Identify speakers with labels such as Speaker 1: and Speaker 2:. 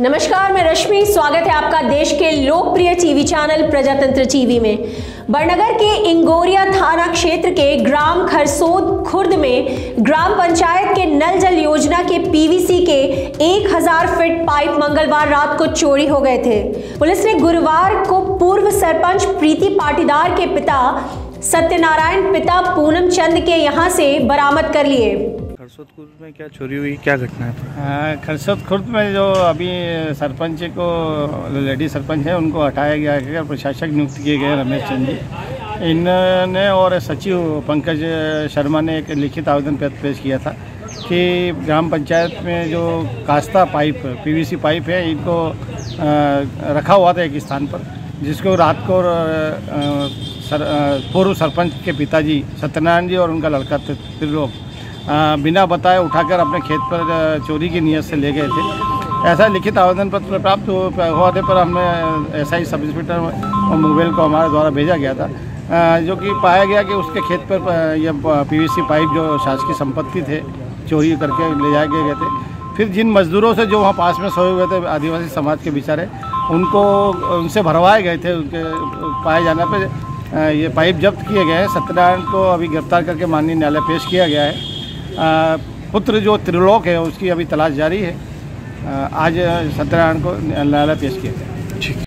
Speaker 1: नमस्कार, मैं रश्मि। स्वागत है आपका देश के लोकप्रिय टीवी चैनल प्रजातंत्र टीवी में। बड़नगर के इंगोरिया थाना क्षेत्र के ग्राम खरसोद खुर्द में ग्राम पंचायत के नल जल योजना के पीवीसी के 1000 फीट पाइप मंगलवार रात को चोरी हो गए थे। पुलिस ने गुरुवार को पूर्व सरपंच प्रीति पाटीदार के पिता सत्यनारायण पिता पूनम चंद के यहाँ से बरामद कर लिए।
Speaker 2: खरसोदपुर में क्या चोरी हुई? क्या घटना है
Speaker 3: खरसत खुर्द में जो अभी सरपंच को, लेडी सरपंच है, उनको हटाया गया है। प्रशासक नियुक्त किए गए रमेश चंद जी। इन्होंने और सचिव पंकज शर्मा ने एक लिखित आवेदन पत्र पेश किया था कि ग्राम पंचायत में जो कास्ता पाइप, पीवीसी पाइप है, इनको रखा हुआ था एक स्थान पर, जिसको रात को पूर्व सरपंच के पिताजी सत्यनारायण जी और उनका लड़का त्रिलोक बिना बताए उठाकर अपने खेत पर चोरी की नीयत से ले गए थे। ऐसा लिखित आवेदन पत्र प्राप्त होने पर हमने एस आई सब इंस्पेक्टर और को हमारे द्वारा भेजा गया था। जो कि पाया गया कि उसके खेत पर अ, ये पीवीसी पाइप जो शासकीय संपत्ति थे चोरी करके ले जाए गए थे। फिर जिन मजदूरों से जो वहाँ पास में सोए हुए थे आदिवासी समाज के बेचारे उनको उनसे भरवाए गए थे उनके पाए जाने पर ये पाइप जब्त किए गए हैं। सत्यनारायण को अभी गिरफ़्तार करके माननीय न्यायालय पेश किया गया है। पुत्र जो त्रिलोक है, उसकी अभी तलाश जारी है। आज सत्यनारायण को न्यायालय पेश किया गया।